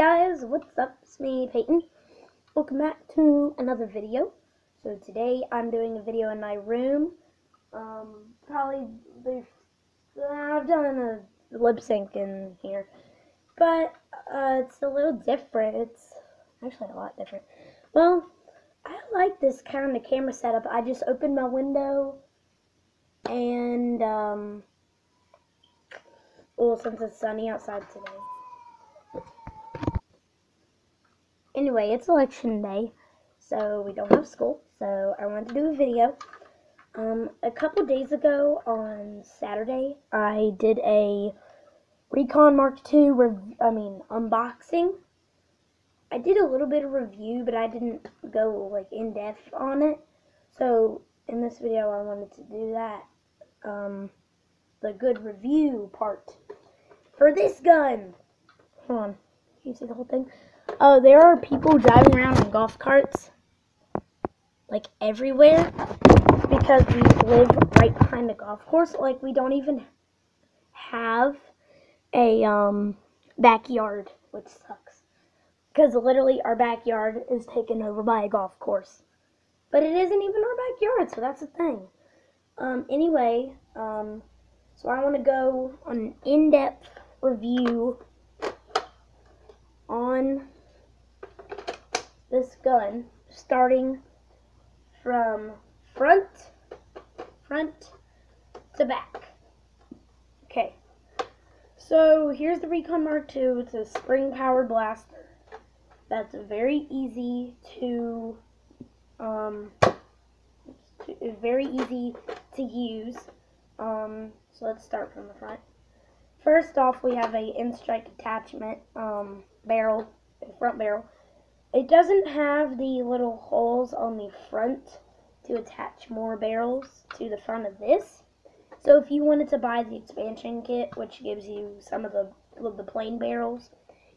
guys, what's up? It's me, Peyton. Welcome back to another video. So today I'm doing a video in my room. Um, probably I've done a lip sync in here, but uh, it's a little different. It's actually a lot different. Well, I like this kind of camera setup. I just opened my window and um, well, since it's sunny outside today. Anyway, it's election day, so we don't have school, so I wanted to do a video. Um, a couple days ago on Saturday, I did a Recon Mark II, I mean, unboxing. I did a little bit of review, but I didn't go, like, in-depth on it. So, in this video, I wanted to do that. Um, the good review part. For this gun! Hold on. Can you see the whole thing? Oh, there are people driving around in golf carts, like everywhere, because we live right behind the golf course. Like we don't even have a um, backyard, which sucks. Because literally our backyard is taken over by a golf course. But it isn't even our backyard, so that's the thing. Um, anyway, um, so I want to go on an in-depth review on this gun starting from front front to back. Okay. So here's the Recon Mark II. It's a spring powered blaster. That's very easy to um very easy to use. Um so let's start from the front. First off, we have a N-Strike attachment um barrel, front barrel. It doesn't have the little holes on the front to attach more barrels to the front of this. So if you wanted to buy the expansion kit, which gives you some of the, of the plain barrels,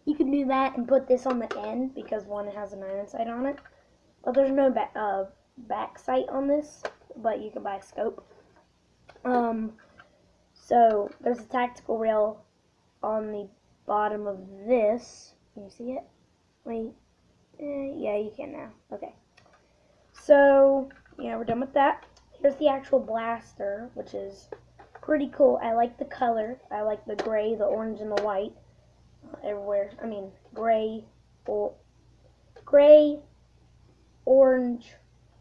you can do that and put this on the end because one has an iron sight on it. But there's no back, uh, back sight on this, but you can buy a scope. Um, so there's a tactical rail on the bottom of this. Can you see it? Wait. Eh, yeah, you can now. Okay. So, yeah, we're done with that. Here's the actual blaster, which is pretty cool. I like the color. I like the gray, the orange, and the white uh, everywhere. I mean, gray, or gray, orange,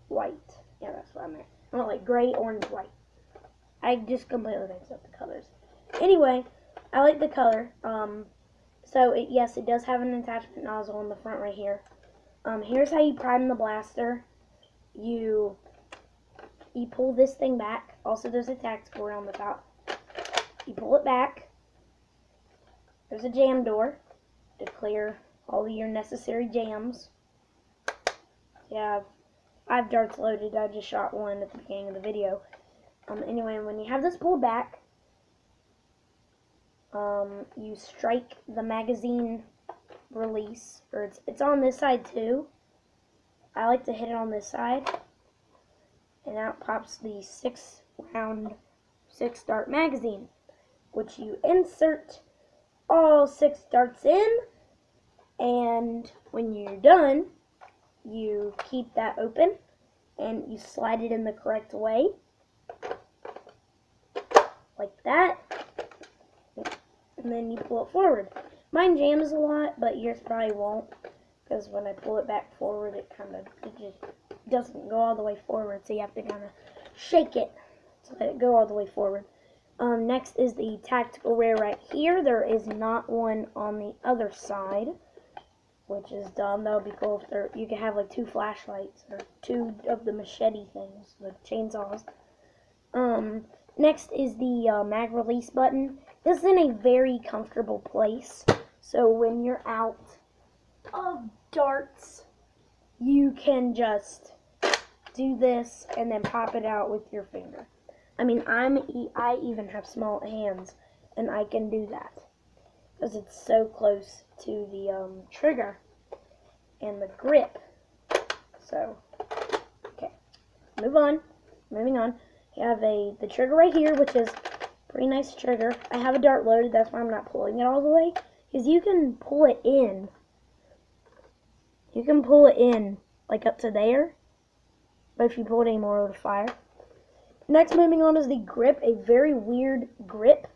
white. Yeah, that's what I meant. I want like gray, orange, white. I just completely mixed up the colors. Anyway, I like the color. Um, so it, yes, it does have an attachment nozzle in the front right here. Um, here's how you prime the blaster. You you pull this thing back. Also, there's a tactical around the top. You pull it back. There's a jam door to clear all your necessary jams. Yeah, I've darts loaded. I just shot one at the beginning of the video. Um, anyway, when you have this pulled back, um, you strike the magazine release, or it's, it's on this side too. I like to hit it on this side, and out pops the six round, six dart magazine, which you insert all six darts in, and when you're done, you keep that open, and you slide it in the correct way, like that, and then you pull it forward. Mine jams a lot, but yours probably won't. Because when I pull it back forward, it kind of, it just doesn't go all the way forward. So you have to kind of shake it to let it go all the way forward. Um, next is the tactical rail right here. There is not one on the other side, which is dumb. That would be cool if there, you could have like two flashlights or two of the machete things, the chainsaws. Um, next is the uh, mag release button. This is in a very comfortable place. So when you're out of darts, you can just do this and then pop it out with your finger. I mean, I'm I even have small hands, and I can do that because it's so close to the um, trigger and the grip. So, okay, move on. Moving on. You have a the trigger right here, which is pretty nice trigger. I have a dart loaded, that's why I'm not pulling it all the way. Because you can pull it in You can pull it in, like up to there. But if you pull it anymore, it would fire. Next, moving on is the grip. A very weird grip.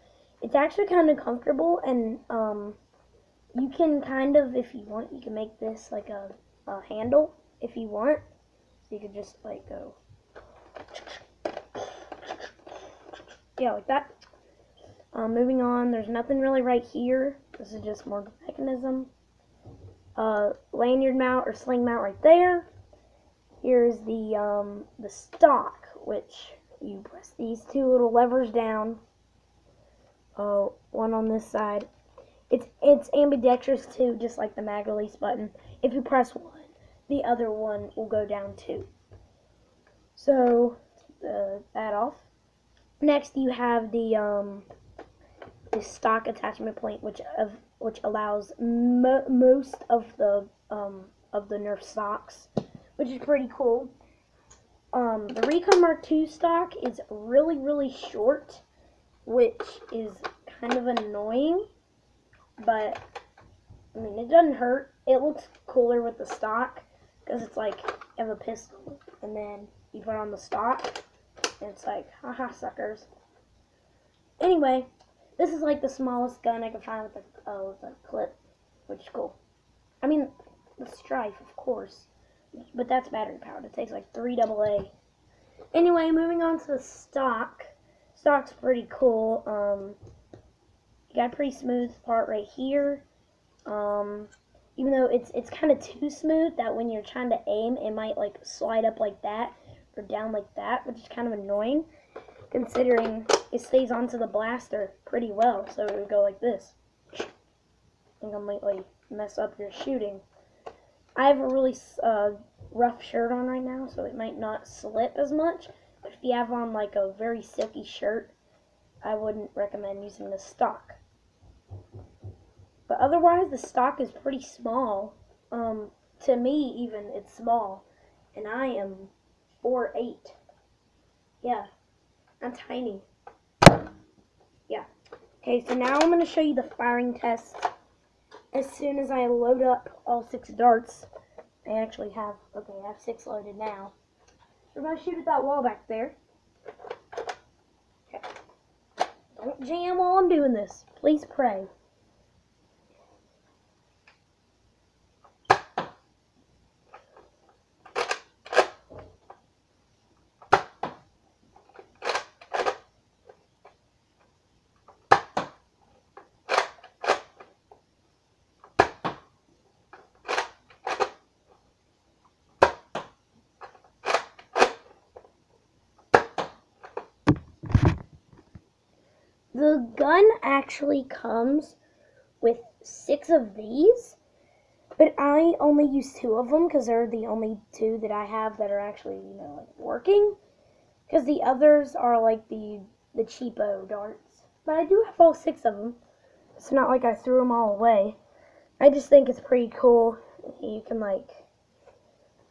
It's actually kind of comfortable, and um, you can kind of, if you want, you can make this like a, a handle if you want. So you could just like go, yeah, like that. Um, moving on, there's nothing really right here. This is just more mechanism. Uh, lanyard mount or sling mount right there. Here's the um, the stock, which you press these two little levers down. Oh, one on this side. It's it's ambidextrous too, just like the mag release button. If you press one, the other one will go down too. So, uh, that off. Next, you have the um, the stock attachment point, which of which allows mo most of the um, of the Nerf stocks, which is pretty cool. Um, the Recon Mark II stock is really really short, which is kind of annoying, but I mean it doesn't hurt. It looks cooler with the stock because it's like you have a pistol and then you put on the stock and it's like haha suckers. Anyway, this is like the smallest gun I could find with a, uh, with a clip, which is cool. I mean, the Stryfe, of course, but that's battery powered. It takes like 3 AA. Anyway, moving on to the stock. Stock's pretty cool. Um, you got a pretty smooth part right here. Um, even though it's it's kind of too smooth that when you're trying to aim, it might like slide up like that or down like that, which is kind of annoying considering it stays onto the blaster pretty well. So it would go like this. I think I might like mess up your shooting. I have a really uh, rough shirt on right now, so it might not slip as much. But if you have on like a very silky shirt, I wouldn't recommend using the stock. But otherwise, the stock is pretty small. Um, to me, even it's small, and I am four eight. Yeah, I'm tiny. Yeah. Okay, so now I'm going to show you the firing test as soon as I load up all six darts. I actually have, okay, I have six loaded now. We're going to shoot at that wall back there. Okay. Don't jam while I'm doing this. Please pray. The gun actually comes with six of these, but I only use two of them because they're the only two that I have that are actually, you know, like working. Because the others are like the the cheapo darts. But I do have all six of them. It's not like I threw them all away. I just think it's pretty cool. You can like,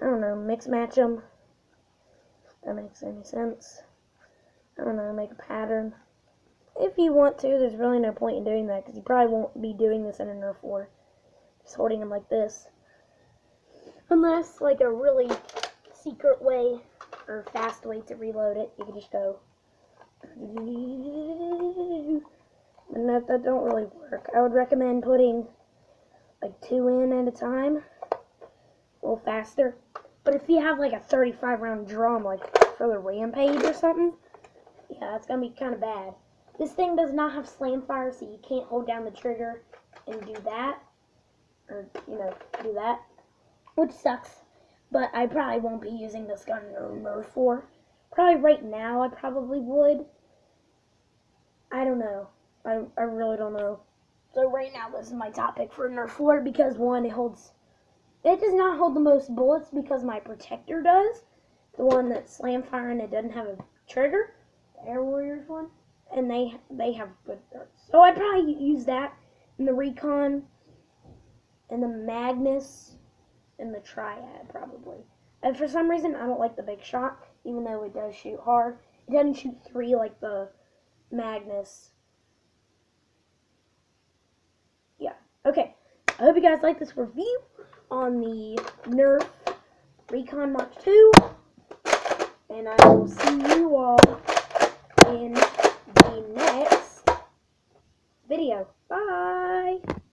I don't know, mix match them. If that makes any sense. I don't know, make a pattern if you want to, there's really no point in doing that because you probably won't be doing this in a Nerf war. Just holding them like this. Unless, like, a really secret way or fast way to reload it, you can just go. And that, that don't really work. I would recommend putting, like, two in at a time. A little faster. But if you have, like, a 35 round drum, like, for the Rampage or something, yeah, that's going to be kind of bad. This thing does not have slam fire, so you can't hold down the trigger and do that. Or, you know, do that. Which sucks. But I probably won't be using this gun Nerf war. Probably right now I probably would. I don't know. I, I really don't know. So right now this is my topic for Nerf war because one, it holds... It does not hold the most bullets because my protector does. The one that's slam firing, it doesn't have a trigger. The Air Warriors one and they they have good darts. So I'd probably use that in the Recon, and the Magnus, and the Triad probably. And for some reason, I don't like the Big Shot, even though it does shoot hard. It doesn't shoot three like the Magnus. Yeah. Okay. I hope you guys like this review. on the Nerf Recon Mark II. And I will see you all in the next video. Bye!